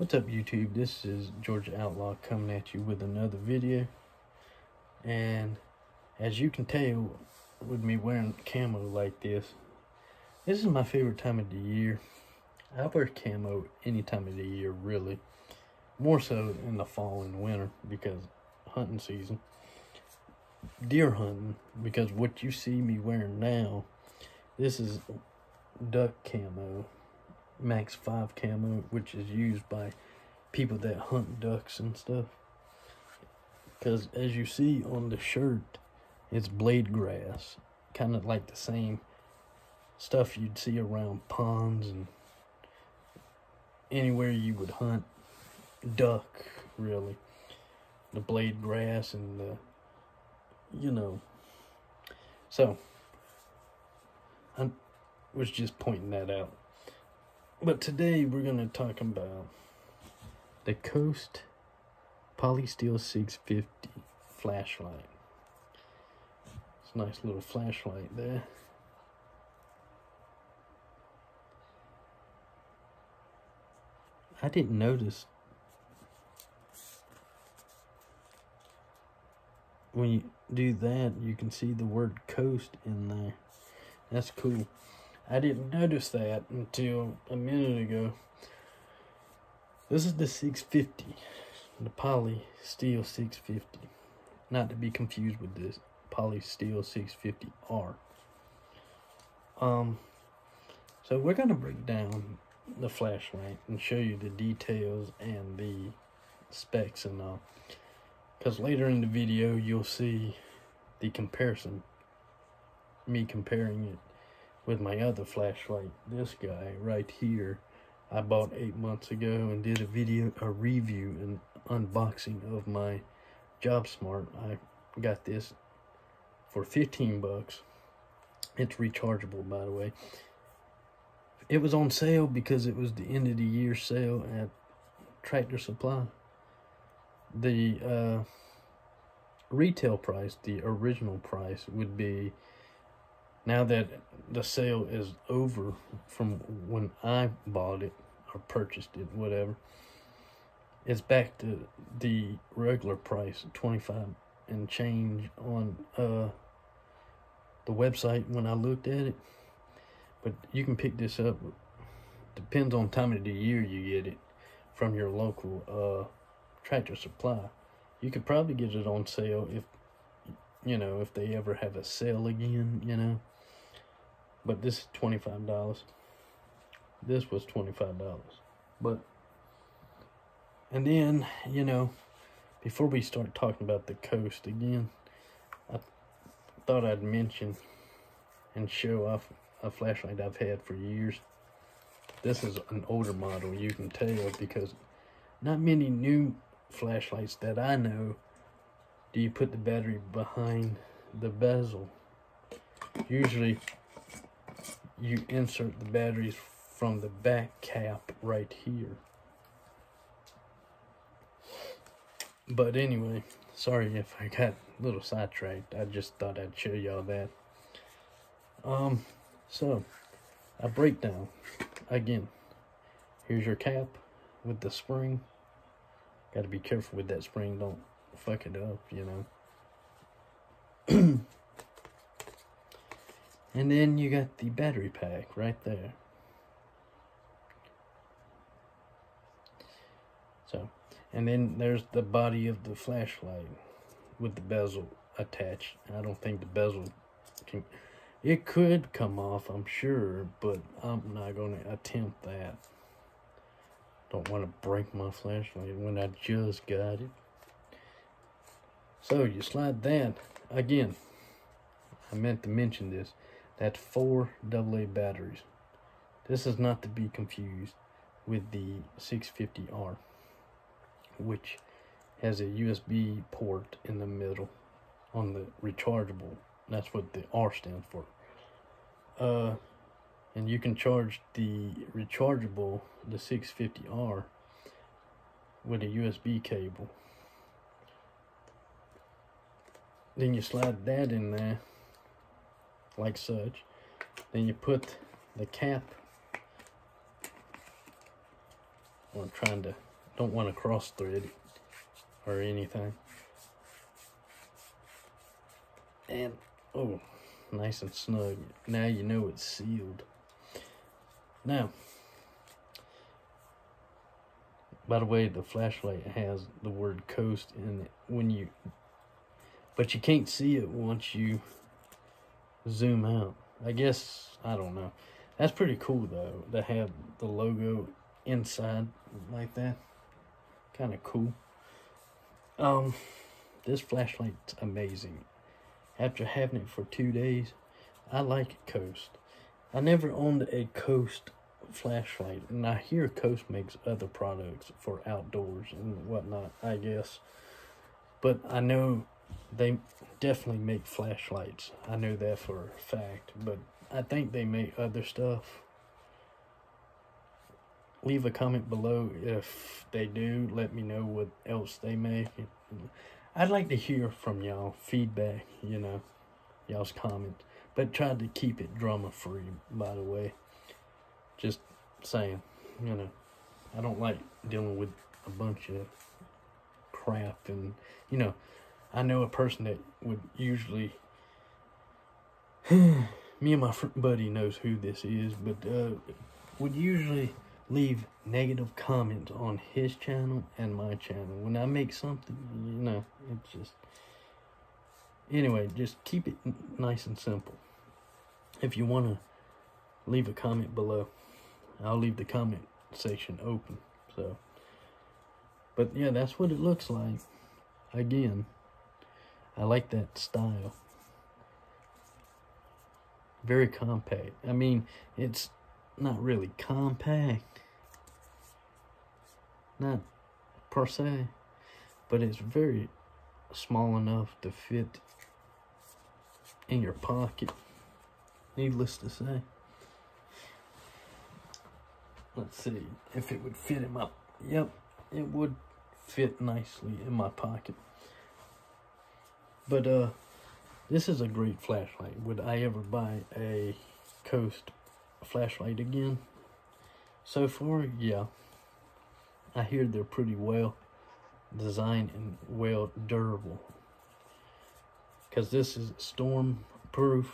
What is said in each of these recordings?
What's up YouTube? This is Georgia Outlaw coming at you with another video. And as you can tell with me wearing camo like this, this is my favorite time of the year. I wear camo any time of the year really. More so in the fall and winter because hunting season. Deer hunting because what you see me wearing now, this is duck camo Max 5 camo, which is used by people that hunt ducks and stuff. Because as you see on the shirt, it's blade grass. Kind of like the same stuff you'd see around ponds and anywhere you would hunt duck, really. The blade grass and the, you know. So, I was just pointing that out. But today we're going to talk about the Coast Polysteel 650 flashlight. It's a nice little flashlight there. I didn't notice when you do that you can see the word coast in there. That's cool. I didn't notice that until a minute ago. This is the 650, the Poly Steel 650. Not to be confused with this Polysteel 650R. Um, so we're gonna break down the flashlight and show you the details and the specs and all. Because later in the video, you'll see the comparison. Me comparing it with my other flashlight. This guy right here, I bought eight months ago and did a video, a review and unboxing of my JobSmart. I got this for 15 bucks. It's rechargeable, by the way. It was on sale because it was the end of the year sale at Tractor Supply. The uh, retail price, the original price, would be now that the sale is over from when I bought it or purchased it, whatever, it's back to the regular price, 25 and change on uh, the website when I looked at it. But you can pick this up. Depends on time of the year you get it from your local uh, tractor supply. You could probably get it on sale if you know if they ever have a sale again. You know. But this is $25. This was $25. But, and then, you know, before we start talking about the coast again, I thought I'd mention and show off a flashlight I've had for years. This is an older model, you can tell, because not many new flashlights that I know do you put the battery behind the bezel. Usually you insert the batteries from the back cap right here. But anyway, sorry if I got a little sidetracked. I just thought I'd show y'all that. Um, so, a breakdown. Again, here's your cap with the spring. Got to be careful with that spring. Don't fuck it up, you know. And then you got the battery pack right there. So, and then there's the body of the flashlight with the bezel attached. I don't think the bezel can, it could come off, I'm sure, but I'm not going to attempt that. Don't want to break my flashlight when I just got it. So you slide that, again, I meant to mention this. That's four AA batteries. This is not to be confused with the 650R, which has a USB port in the middle on the rechargeable. That's what the R stands for. Uh, and you can charge the rechargeable, the 650R, with a USB cable. Then you slide that in there like such. Then you put the cap. I'm trying to don't want to cross thread it or anything. And, oh, nice and snug. Now you know it's sealed. Now, by the way, the flashlight has the word coast in it when you, but you can't see it once you zoom out. I guess, I don't know. That's pretty cool though, to have the logo inside like that. Kind of cool. Um, this flashlight's amazing. After having it for two days, I like Coast. I never owned a Coast flashlight, and I hear Coast makes other products for outdoors and whatnot, I guess. But I know they definitely make flashlights. I know that for a fact, but I think they make other stuff. Leave a comment below if they do. Let me know what else they make. I'd like to hear from y'all feedback, you know, y'all's comments. But try to keep it drama free, by the way. Just saying, you know, I don't like dealing with a bunch of crap and, you know, I know a person that would usually, me and my buddy knows who this is, but uh, would usually leave negative comments on his channel and my channel. When I make something, you know, it's just, anyway, just keep it nice and simple. If you want to leave a comment below, I'll leave the comment section open. So, but yeah, that's what it looks like. Again, I like that style. Very compact. I mean, it's not really compact. Not per se. But it's very small enough to fit in your pocket. Needless to say. Let's see if it would fit in my... Yep, it would fit nicely in my pocket. But uh, this is a great flashlight. Would I ever buy a Coast flashlight again? So far, yeah. I hear they're pretty well designed and well durable. Because this is storm proof,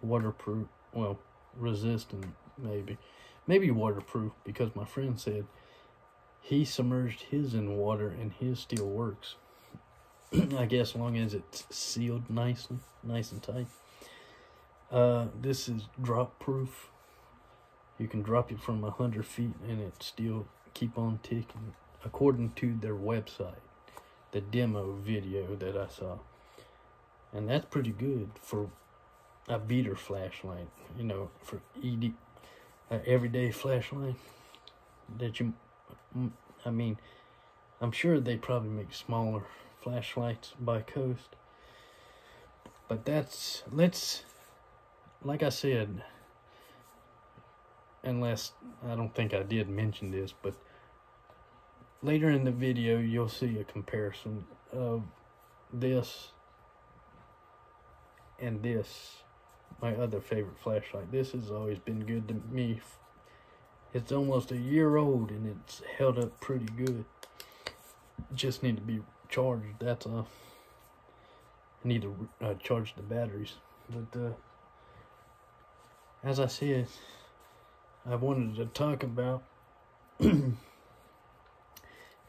waterproof, well, resistant maybe. Maybe waterproof because my friend said he submerged his in water and his still works. I guess as long as it's sealed nicely, nice and tight. Uh, this is drop proof. You can drop it from a hundred feet and it still keep on ticking according to their website, the demo video that I saw. And that's pretty good for a beater flashlight, you know, for ED, everyday flashlight that you, I mean, I'm sure they probably make smaller flashlights by Coast. But that's, let's, like I said, unless, I don't think I did mention this, but later in the video, you'll see a comparison of this and this, my other favorite flashlight. This has always been good to me. It's almost a year old and it's held up pretty good. Just need to be charged. That's uh, I need to uh, charge the batteries. But uh, as I said, I wanted to talk about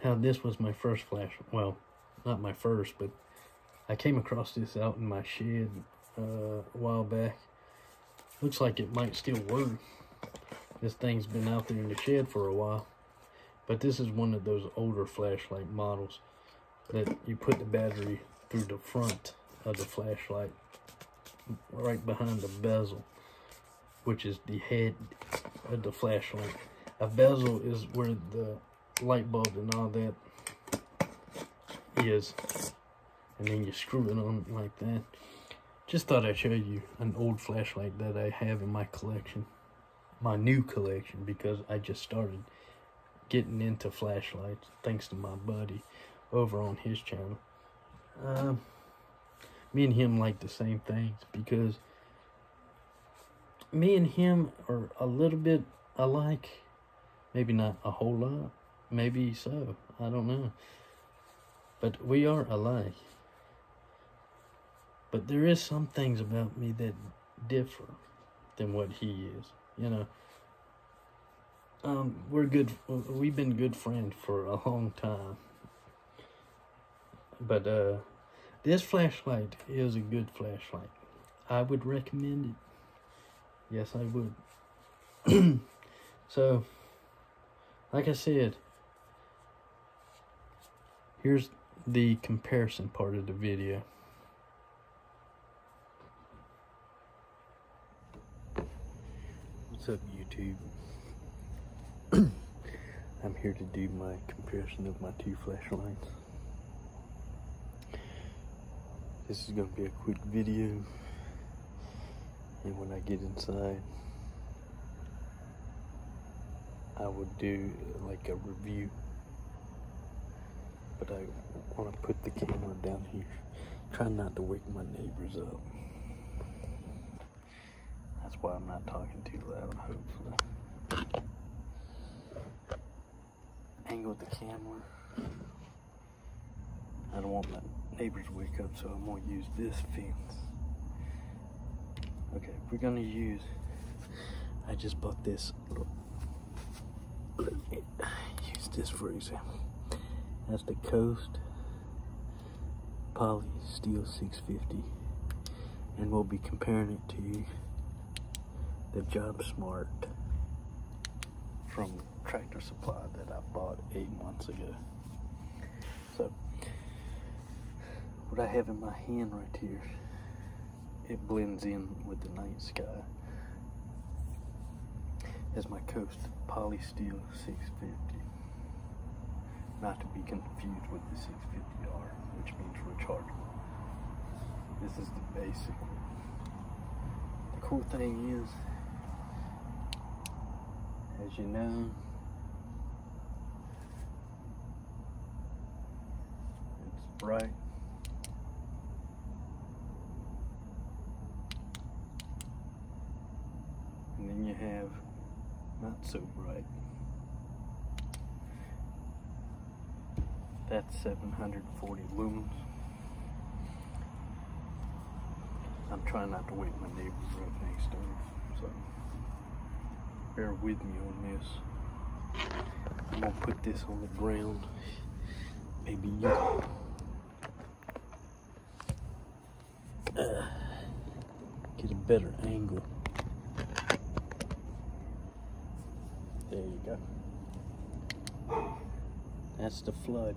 how this was my first flash. Well, not my first, but I came across this out in my shed uh, a while back. Looks like it might still work. This thing's been out there in the shed for a while. But this is one of those older flashlight models that you put the battery through the front of the flashlight right behind the bezel which is the head of the flashlight. A bezel is where the light bulb and all that is and then you screw it on like that. Just thought I'd show you an old flashlight that I have in my collection my new collection because I just started getting into flashlights thanks to my buddy over on his channel. Um, me and him like the same things because me and him are a little bit alike. Maybe not a whole lot, maybe so. I don't know. But we are alike. But there is some things about me that differ than what he is. You know. Um, we're good. We've been good friends for a long time. But uh, this flashlight is a good flashlight. I would recommend it. Yes, I would. so, like I said, here's the comparison part of the video. What's up, YouTube? I'm here to do my comparison of my two flashlights. This is going to be a quick video. And when I get inside, I will do like a review. But I want to put the camera down here. Try not to wake my neighbors up. That's why I'm not talking too loud, hopefully. Angle the camera. I don't want my neighbors wake up, so I'm gonna use this fence. Okay, we're gonna use, I just bought this little, use this for example. That's the Coast Poly Steel 650. And we'll be comparing it to the JobSmart from Tractor Supply that I bought eight months ago. So, what I have in my hand right here it blends in with the night sky as my Coast Polysteel 650. Not to be confused with the 650R, which means rechargeable. This is the basic one. The cool thing is, as you know, it's bright you have not so bright. That's 740 lumens. I'm trying not to wake my neighbors up next door, so bear with me on this. I'm gonna put this on the ground. Maybe you uh, get a better angle. There you go. That's the flood.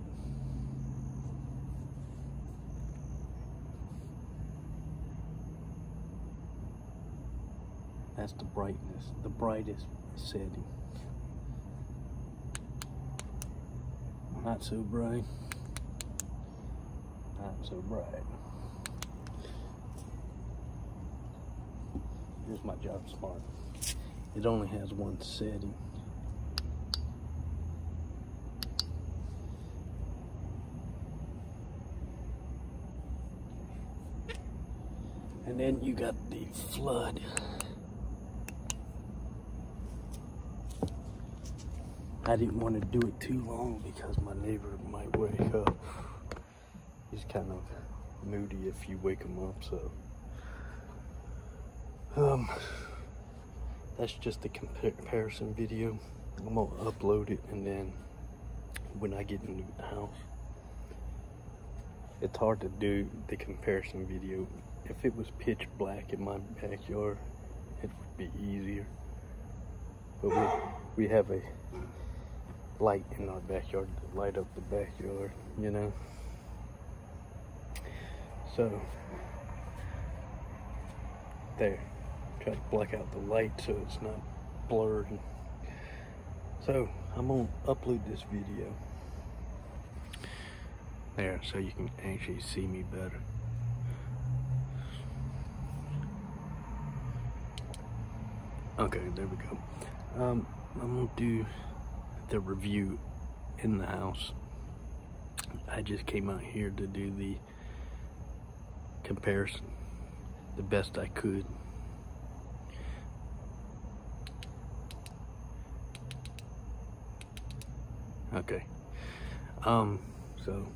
That's the brightness, the brightest setting. Not so bright. Not so bright. Here's my JobSmart. It only has one setting. And then you got the flood. I didn't want to do it too long because my neighbor might wake up. He's kind of moody if you wake him up, so. Um, that's just a comparison video. I'm gonna upload it and then when I get into the house, it's hard to do the comparison video if it was pitch black in my backyard, it would be easier. But we, we have a light in our backyard to light up the backyard, you know. So, there. Try to black out the light so it's not blurred. So, I'm to upload this video. There, so you can actually see me better. Okay, there we go. Um, I'm gonna do the review in the house. I just came out here to do the comparison the best I could. Okay. Um, so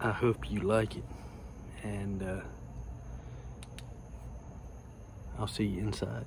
I hope you like it. And uh, I'll see you inside.